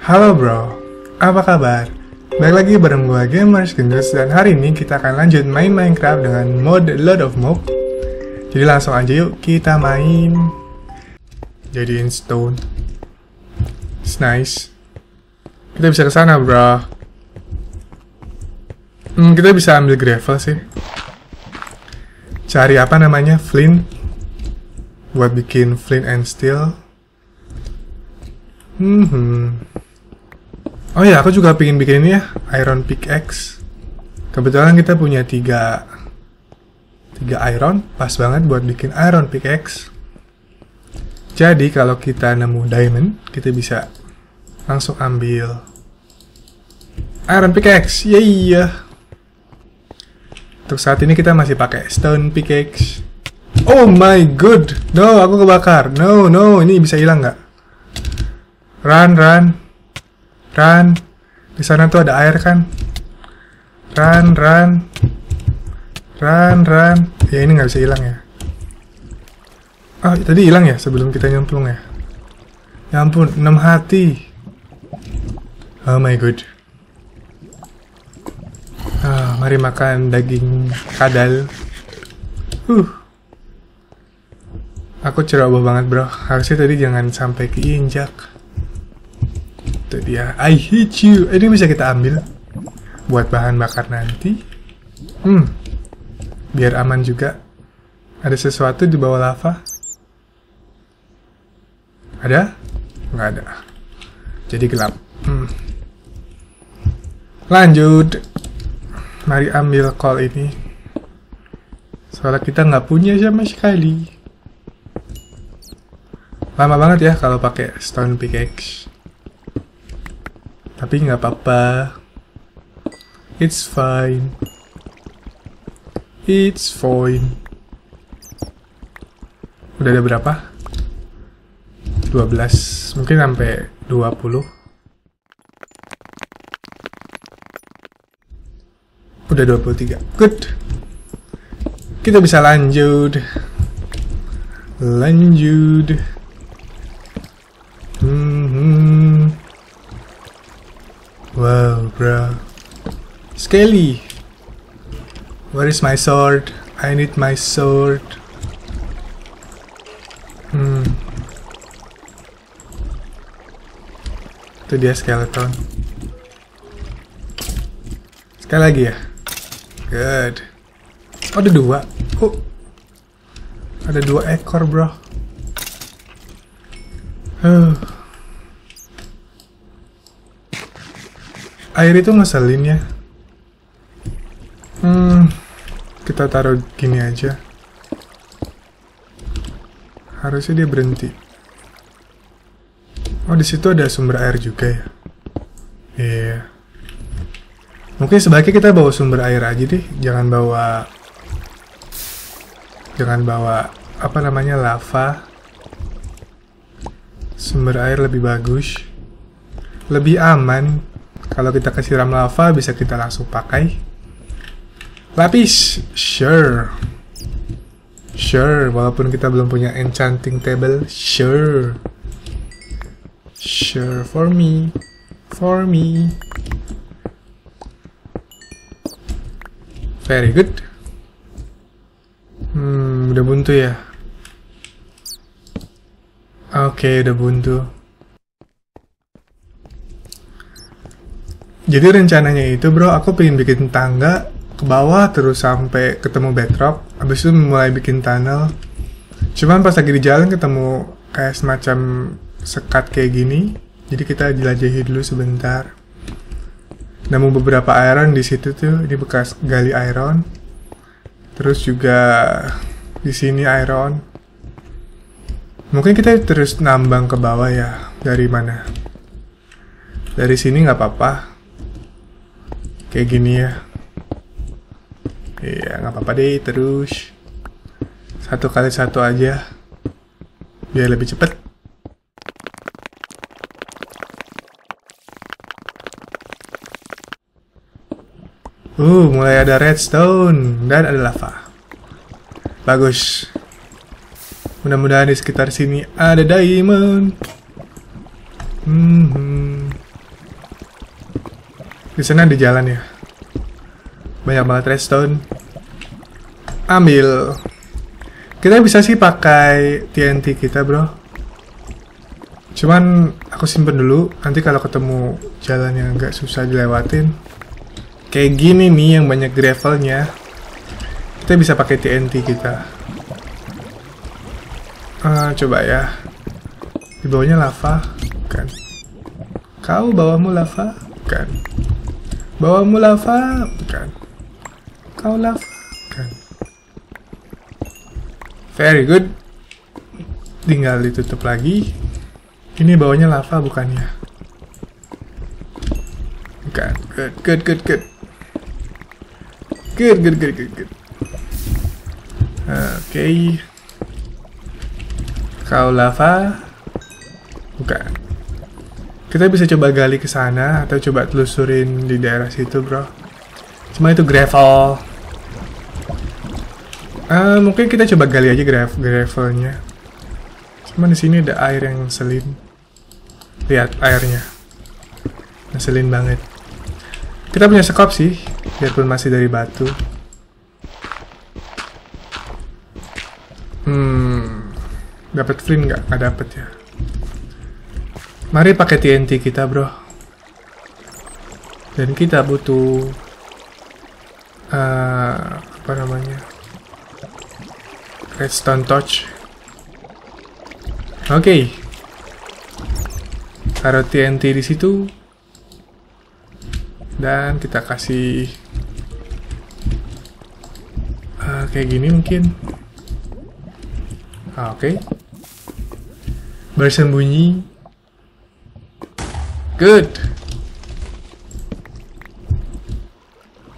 Halo bro, apa kabar? Balik lagi bareng gue Gamers Gendus dan hari ini kita akan lanjut main Minecraft dengan mode Load of Mob Jadi langsung aja yuk kita main. Jadiin stone. It's nice. Kita bisa ke sana bro. Hmm, kita bisa ambil gravel sih. Cari apa namanya? Flint. Buat bikin flint and steel. Hmm. Oh ya, aku juga pengen bikin ini ya, iron pickaxe. Kebetulan kita punya tiga, tiga iron, pas banget buat bikin iron pickaxe. Jadi kalau kita nemu diamond, kita bisa langsung ambil iron pickaxe. Yeah, iya. Untuk saat ini kita masih pakai stone pickaxe. Oh my god, no, aku kebakar. No, no, ini bisa hilang nggak? Run, run. Run. Di sana tuh ada air kan? Run, run. Run, run. Ya ini nggak bisa hilang ya. Ah, tadi hilang ya sebelum kita nyemplung ya? Ya ampun, 6 hati. Oh my god. Ah, mari makan daging kadal. Uh. Aku ceroboh banget bro. Harusnya tadi jangan sampai keinjak. Itu dia. I hate you. Ini bisa kita ambil buat bahan bakar nanti. Hmm. Biar aman juga. Ada sesuatu di bawah lava? Ada? Nggak ada. Jadi gelap. Hmm. Lanjut. Mari ambil call ini. Soalnya kita nggak punya sama sekali. Lama banget ya kalau pakai stone pickaxe. Tapi nggak apa-apa. It's fine. It's fine. Udah ada berapa? 12. Mungkin sampai 20. Udah 23. Good. Kita bisa lanjut. Lanjut. Hmm. hmm. Wow, bro. Skelly. Where is my sword? I need my sword. Hmm. Itu dia skeleton. Sekali lagi ya. Good. Oh, ada dua. Oh. Ada dua ekor, bro. Huh. Air itu ngeselin ya. Hmm, kita taruh gini aja. Harusnya dia berhenti. Oh, di situ ada sumber air juga ya. Iya. Yeah. Mungkin sebaiknya kita bawa sumber air aja deh, jangan bawa jangan bawa apa namanya lava. Sumber air lebih bagus. Lebih aman kalau kita kesiram lava, bisa kita langsung pakai. Lapis, sure. Sure, walaupun kita belum punya enchanting table, sure. Sure, for me. For me. Very good. Hmm, udah buntu ya? Oke, okay, udah buntu. Jadi rencananya itu bro, aku pengen bikin tangga ke bawah terus sampai ketemu bedrock. Habis itu mulai bikin tunnel. Cuman pas lagi di jalan ketemu kayak semacam sekat kayak gini. Jadi kita jelajahi dulu sebentar. Nemu beberapa iron di situ tuh, ini bekas gali iron. Terus juga di sini iron. Mungkin kita terus nambang ke bawah ya. Dari mana? Dari sini nggak apa-apa kayak gini ya. Iya nggak apa-apa deh terus. Satu kali satu aja. Biar lebih cepet. Uh mulai ada redstone dan ada lava. Bagus. Mudah-mudahan di sekitar sini ada diamond. Hmm, hmm. Di sana di jalan ya. Banyak banget redstone. Ambil. Kita bisa sih pakai TNT kita, bro. Cuman aku simpen dulu. Nanti kalau ketemu jalan yang agak susah dilewatin. Kayak gini nih yang banyak gravelnya. Kita bisa pakai TNT kita. Ah, coba ya. Di bawahnya lava, kan? Kau bawahmu lava, kan? Bawahmu lava, kan? Kau lava, kan? Very good. Tinggal ditutup lagi. Ini bawahnya lava bukannya? Bukan. Good, good, good, good. Good, good, good, good, good. Oke. Kau lava? Bukan. Kita bisa coba gali ke sana atau coba telusurin di daerah situ, bro. Cuma itu gravel. Ah, mungkin kita coba gali aja grav gravelnya. Cuma di sini ada air yang selin. Lihat airnya. Ngeselin banget. Kita punya sekop sih, biarpun masih dari batu. Hmm, dapat flint nggak? Nggak dapet ya. Mari pakai TNT kita, bro. Dan kita butuh uh, apa namanya? Redstone torch. Oke. Okay. Taruh TNT di situ. Dan kita kasih uh, kayak gini mungkin. Ah, Oke. Okay. Bersembunyi. Good.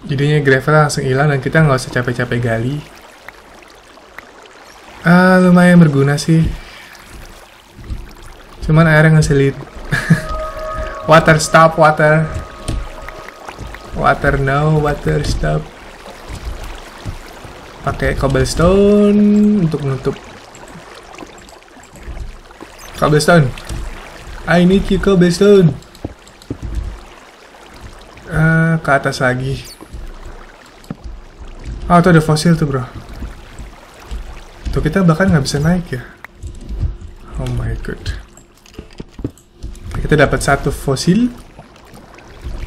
Jadinya gravel langsung hilang dan kita nggak usah capek-capek gali. Ah, lumayan berguna sih. Cuman airnya ngeselin. water stop, water. Water no, water stop. Pakai cobblestone untuk menutup cobblestone. I need you cobblestone. Uh, ke atas lagi. Oh, tuh ada fosil tuh, bro. Tuh kita bahkan nggak bisa naik ya. Oh my god. Kita dapat satu fosil.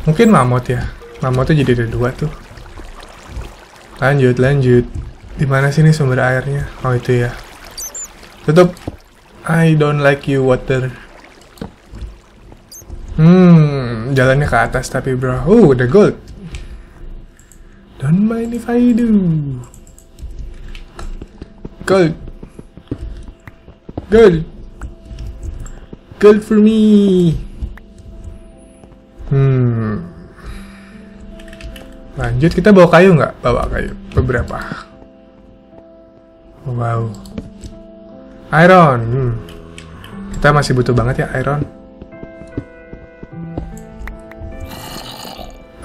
Mungkin mamut ya. Mamutnya jadi ada dua tuh. Lanjut, lanjut. Di mana sini sumber airnya? Oh itu ya. Tutup. I don't like you water. Hmm, jalannya ke atas tapi bro. Oh, udah gold. Don't mind if I do. Gold. Gold. Gold for me. Hmm. Lanjut, kita bawa kayu nggak? Bawa kayu. Beberapa. Wow. Iron. Hmm. Kita masih butuh banget ya iron.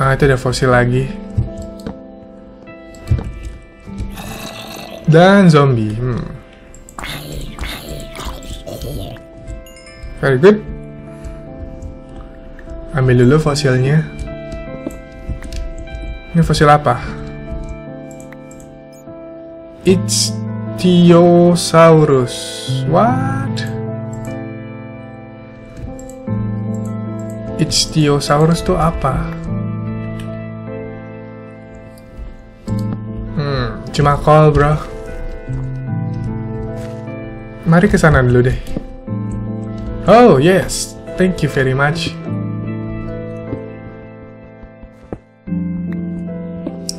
Ah, itu ada fosil lagi. Dan zombie. Hmm. Very good. Ambil dulu fosilnya. Ini fosil apa? It's Tiosaurus. What? It's Tiosaurus tuh apa? Cuma call bro. Mari ke sana dulu deh. Oh yes, thank you very much.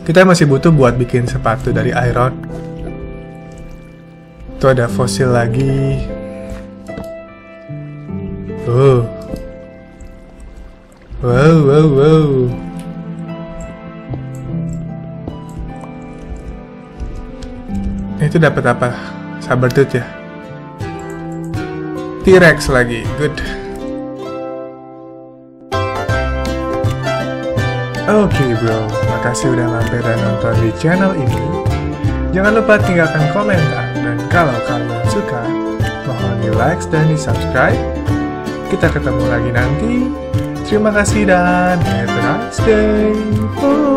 Kita masih butuh buat bikin sepatu dari iron. Tuh ada fosil lagi. Oh. Wow, wow, wow. Itu dapat apa? Saber tooth ya? T-Rex lagi, good. Oke okay, bro, makasih udah mampir dan nonton di channel ini. Jangan lupa tinggalkan komentar dan kalau kalian suka, mohon di like dan di subscribe. Kita ketemu lagi nanti. Terima kasih dan have a nice day.